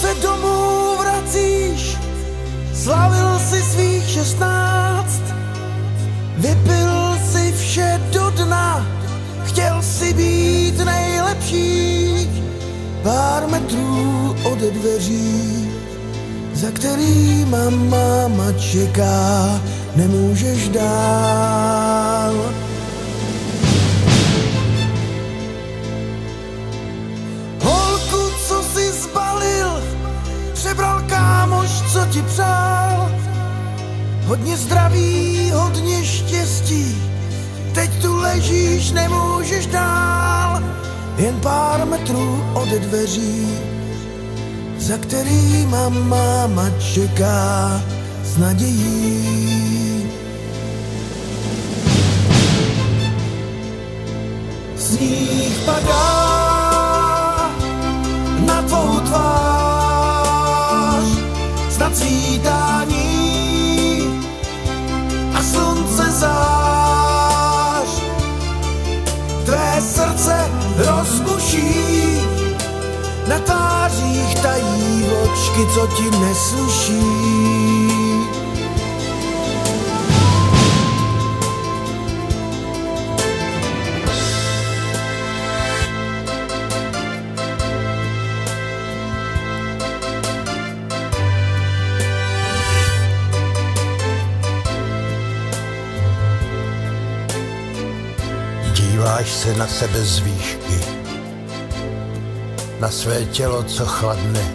se domů vracíš, slavil si svých šestnáct, vypil si vše do dna, chtěl si být nejlepší, pár metrů od dveří, za kterýma máma čeká, nemůžeš dál. Ti přál. Hodně zdraví, hodně štěstí, teď tu ležíš, nemůžeš dál. Jen pár metrů od dveří, za kterýma máma čeká s nadějí. Sníh padá snad svítání a slunce zář. Tvé srdce rozkuší, na tářích tají vločky, co ti nesluší. Díváš se na sebe z výšky, na své tělo, co chladne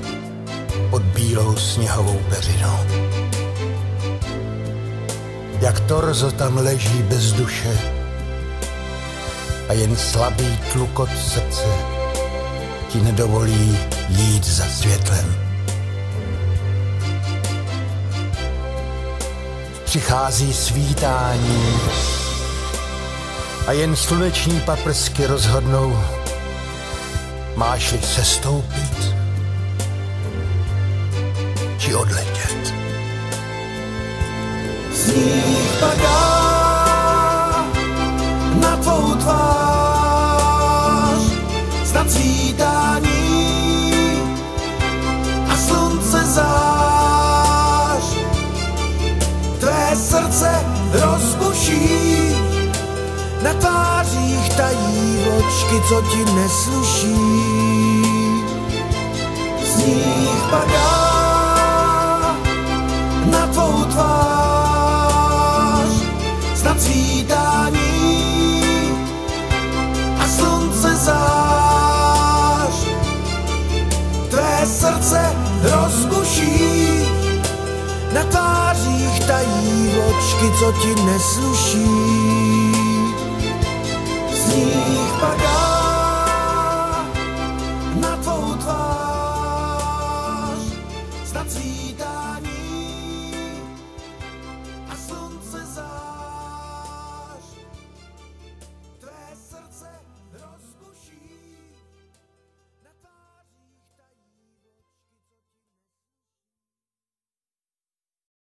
pod bílou sněhovou peřinou. Jak torzo tam leží bez duše a jen slabý tlukot srdce ti nedovolí jít za světlem. Přichází svítání a jen sluneční paprsky rozhodnou, máš-li sestoupit či odletět. Sníh padá na tvářích tají vločky, co ti nesluší. Sníh padá na tvou tvář, snad svítání a slunce zář. Tvé srdce rozkuší, na tvářích tají vločky, co ti nesluší. Sníh padá